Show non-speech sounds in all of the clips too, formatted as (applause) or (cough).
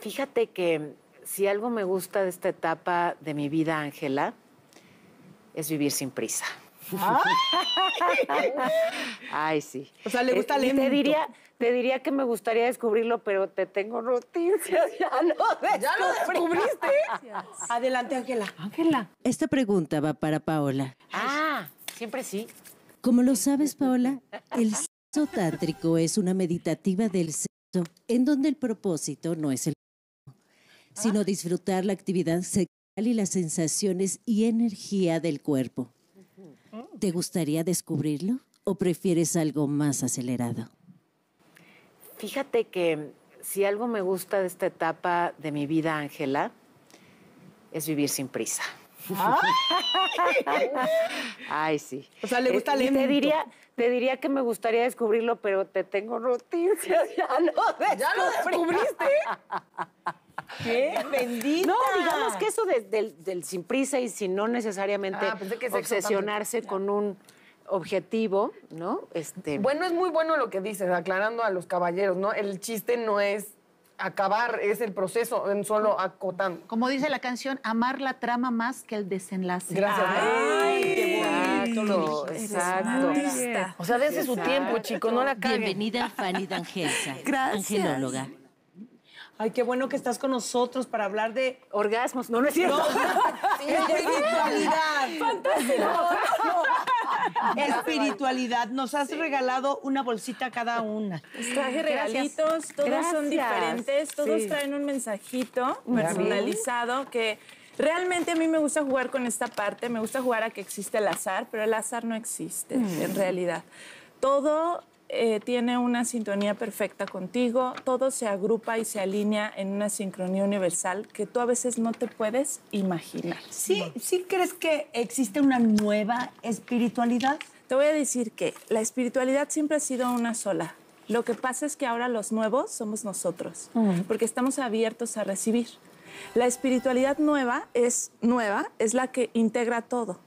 Fíjate que si algo me gusta de esta etapa de mi vida, Ángela, es vivir sin prisa. (laughs) Ay, sí. O sea, le gusta Eh, lento. Te diría, te diría que me gustaría descubrirlo, pero te tengo noticias. Ya lo ¿Ya lo descubriste? Adelante, Ángela. Ángela. Esta pregunta va para Paola. Ah, siempre sí. Como lo sabes, Paola, el sexo tántrico es una meditativa del sexo en donde el propósito no es el sino disfrutar la actividad sexual y las sensaciones y energía del cuerpo. ¿Te gustaría descubrirlo o prefieres algo más acelerado? Fíjate que si algo me gusta de esta etapa de mi vida, Ángela, es vivir sin prisa. (laughs) Ay, sí. O sea, le gusta Eh, lento. Te diría, te diría que me gustaría descubrirlo, pero te tengo noticias. Ya lo. ¿Ya lo descubriste? (laughs) ¿Qué? Bendita. No, digamos que eso de- del, del sin prisa y sin no necesariamente Ah, que obsesionarse con un objetivo, ¿no? Este, Bueno, es muy bueno lo que dices, aclarando a los caballeros, ¿no? El chiste no es acabar, es el proceso, en solo acotando. Como dice la canción, amar la trama más que el desenlace. Gracias. Ay, qué bonito. Exacto. O sea, dense su tiempo, chicos, no la caguen. Bienvenida Fanny D'Angelsa, Gracias. angelóloga. Ay, qué bueno que estás con nosotros para hablar de Orgasmos, no, no es cierto. (laughs) (laughs) espiritualidad. (laughs) Espiritualidad. Nos has regalado una bolsita cada una. Les traje regalitos, todos son diferentes, todos Sí. traen un mensajito personalizado que realmente a mí me gusta jugar con esta parte, me gusta jugar a que existe el azar, pero el azar no existe en realidad. Todo eh, tiene una sintonía perfecta contigo, todo se agrupa y se alinea en una sincronía universal que tú a veces no te puedes imaginar. ¿Sí, ¿Sí crees que existe una nueva espiritualidad? Te voy a decir que la espiritualidad siempre ha sido una sola. Lo que pasa es que ahora los nuevos somos nosotros, porque estamos abiertos a recibir. La espiritualidad nueva es nueva, es la que integra todo,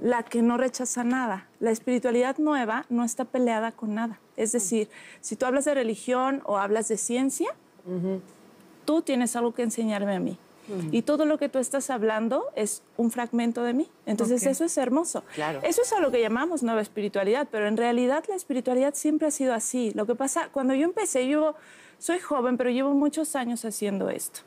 la que no rechaza nada. La espiritualidad nueva no está peleada con nada. Es decir, si tú hablas de religión o hablas de ciencia, tú tienes algo que enseñarme a mí. Y todo lo que tú estás hablando es un fragmento de mí. Entonces eso es hermoso. Claro. Eso es a lo que llamamos nueva espiritualidad, pero en realidad la espiritualidad siempre ha sido así. Lo que pasa, cuando yo empecé, yo soy joven, pero llevo muchos años haciendo esto.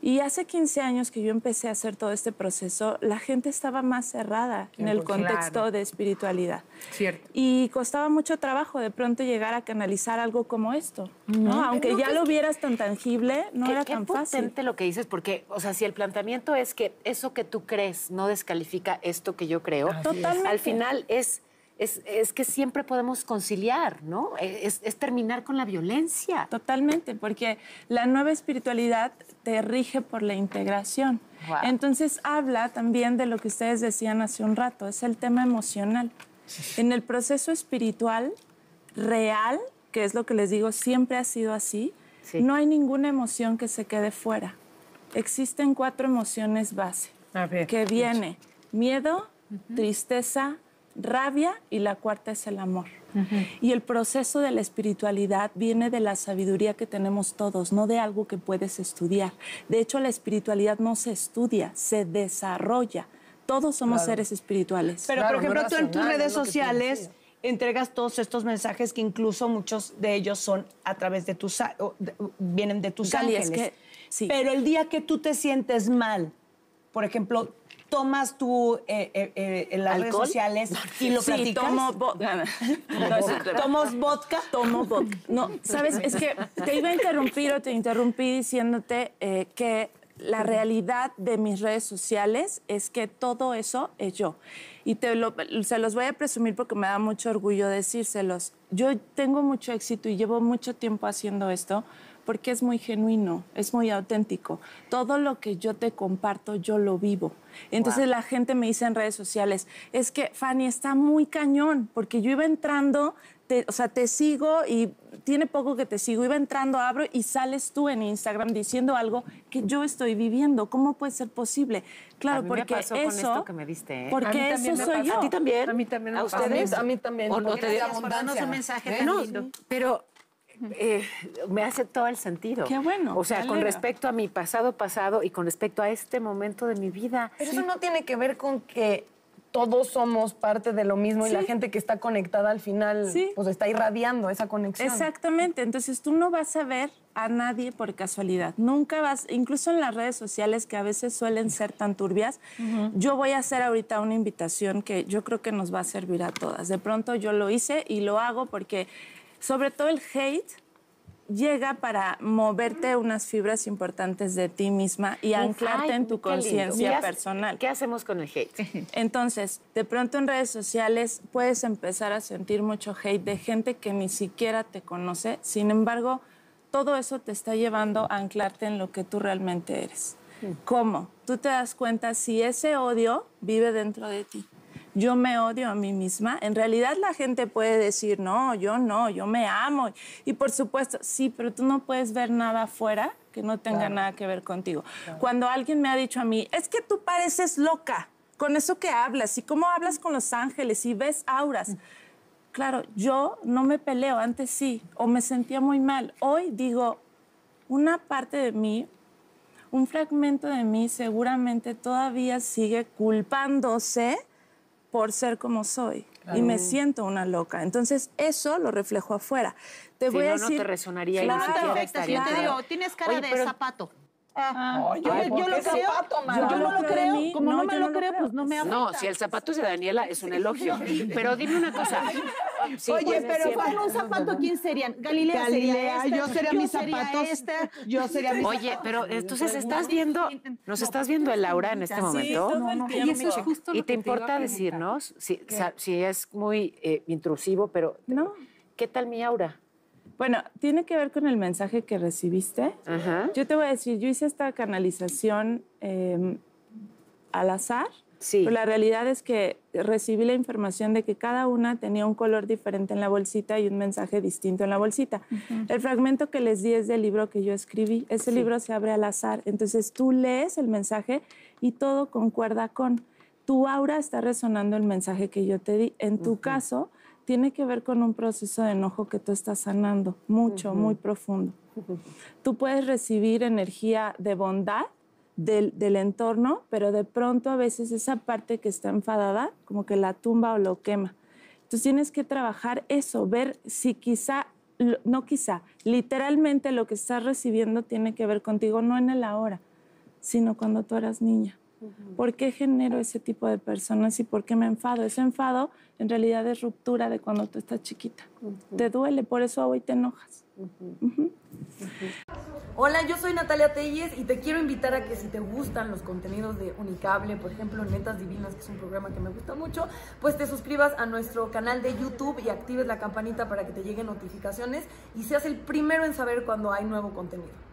Y hace 15 años que yo empecé a hacer todo este proceso, la gente estaba más cerrada en el pues, claro. contexto de espiritualidad. Cierto. Y costaba mucho trabajo de pronto llegar a canalizar algo como esto. ¿no? Aunque ya lo vieras tan tangible, no qué, era qué tan fácil. potente lo que dices, porque, o sea, si el planteamiento es que eso que tú crees no descalifica esto que yo creo, Totalmente. al final es, es, es que siempre podemos conciliar, ¿no? Es, es terminar con la violencia. Totalmente, porque la nueva espiritualidad te rige por la integración. Wow. Entonces habla también de lo que ustedes decían hace un rato, es el tema emocional. En el proceso espiritual real, que es lo que les digo, siempre ha sido así, Sí. no hay ninguna emoción que se quede fuera. Existen cuatro emociones base, A ver. que viene miedo, tristeza, rabia y la cuarta es el amor. Y el proceso de la espiritualidad viene de la sabiduría que tenemos todos, no de algo que puedes estudiar. De hecho, la espiritualidad no se estudia, se desarrolla. Todos somos seres espirituales. Pero, Claro, por ejemplo, no tú en tus redes sociales entregas todos estos mensajes que incluso muchos de ellos son a través de tus... de- vienen de tus Gali, es ángeles. que- sí. Pero el día que tú te sientes mal, por ejemplo, tomas tú eh, eh, eh, en las redes ¿Alcohol? sociales y lo sí, platicas. tomo (laughs) vodka. ¿Tomas vodka? Tomo vodka. No, sabes, es que te iba a interrumpir o te interrumpí diciéndote eh, que la realidad de mis redes sociales es que todo eso es yo. Y te lo- se los voy a presumir porque me da mucho orgullo decírselos. Yo tengo mucho éxito y llevo mucho tiempo haciendo esto porque es muy genuino, es muy auténtico. Todo lo que yo te comparto, yo lo vivo. Entonces la gente me dice en redes sociales, es que Fanny está muy cañón, porque yo iba entrando, te- o sea, te sigo y tiene poco que te sigo, iba entrando, abro y sales tú en Instagram diciendo algo que yo estoy viviendo. ¿Cómo puede ser posible? Claro, A mí porque me pasó con eso, esto que me diste, ¿eh? A porque mí también eso me soy pasó. yo. ¿A ti también? A mí también ¿A ustedes? A mí también. ¿O no te abundancia. un mensaje ¿Ves? tan No, lindo. pero eh, me hace todo el sentido. Qué bueno, O sea, con respecto a mi pasado pasado y con respecto a este momento de mi vida. Pero eso no tiene que ver con que todos somos parte de lo mismo y la gente que está conectada al final Sí. pues está irradiando esa conexión. Exactamente, entonces tú no vas a ver a nadie por casualidad, nunca vas, incluso en las redes sociales que a veces suelen ser tan turbias, yo voy a hacer ahorita una invitación que yo creo que nos va a servir a todas. De pronto yo lo hice y lo hago porque sobre todo el hate llega para moverte unas fibras importantes de ti misma y anclarte Ay, en tu qué lindo. ¿Qué conciencia personal. ¿Qué hacemos con el hate? (laughs) Entonces, de pronto en redes sociales puedes empezar a sentir mucho hate de gente que ni siquiera te conoce. Sin embargo, todo eso te está llevando a anclarte en lo que tú realmente eres. ¿Cómo? Tú te das cuenta si ese odio vive dentro de ti. Yo me odio a mí misma. En realidad la gente puede decir, no, yo no, yo me amo. Y por supuesto, sí, pero tú no puedes ver nada afuera que no tenga nada que ver contigo. Cuando alguien me ha dicho a mí, es que tú pareces loca con eso que hablas y cómo hablas con los ángeles y ves auras. Claro, yo no me peleo, antes sí, o me sentía muy mal. Hoy digo, una parte de mí, un fragmento de mí seguramente todavía sigue culpándose por ser como soy. Y me siento una loca. Entonces, eso lo reflejo afuera. Te Si voy no, a no decir... te resonaría y No, no te siquiera afecta, si yo te digo, tienes cara Oye, de pero- zapato. Ay, yo, ¿por yo lo creo, zapato, yo Mara? no lo creo mí, como no, no, me yo lo no creo, creo. pues no me afecta. No, si el zapato es de Daniela, es un elogio. Pero dime una cosa. Sí, Oye, pero con un zapato, ¿quién serían? Galilea, Galilea, sería esta, yo sería mis sería zapatos. esta. Yo sería mis Oye, pero entonces estás viendo, nos estás viendo el aura en este Sí, momento. el Y eso ¿Y te importa decirnos si, si es muy eh, intrusivo, pero No. ¿qué tal mi aura? Bueno, tiene que ver con el mensaje que recibiste. Ajá. Yo te voy a decir, yo hice esta canalización eh, al azar. Sí. Pero la realidad es que recibí la información de que cada una tenía un color diferente en la bolsita y un mensaje distinto en la bolsita. El fragmento que les di es del libro que yo escribí. Ese libro se abre al azar. Entonces tú lees el mensaje y todo concuerda con. Tu aura está resonando el mensaje que yo te di. En tu caso, tiene que ver con un proceso de enojo que tú estás sanando, mucho, muy profundo. (laughs) Tú puedes recibir energía de bondad del, del entorno, pero de pronto a veces esa parte que está enfadada como que la tumba o lo quema. Entonces tienes que trabajar eso, ver si quizá, no quizá, literalmente lo que estás recibiendo tiene que ver contigo, no en el ahora, sino cuando tú eras niña. ¿Por qué genero ese tipo de personas y por qué me enfado? Ese enfado en realidad es ruptura de cuando tú estás chiquita. Te duele, por eso hoy te enojas. Hola, yo soy Natalia Telles y te quiero invitar a que si te gustan los contenidos de Unicable, por ejemplo, Netas Divinas, que es un programa que me gusta mucho, pues te suscribas a nuestro canal de YouTube y actives la campanita para que te lleguen notificaciones y seas el primero en saber cuando hay nuevo contenido.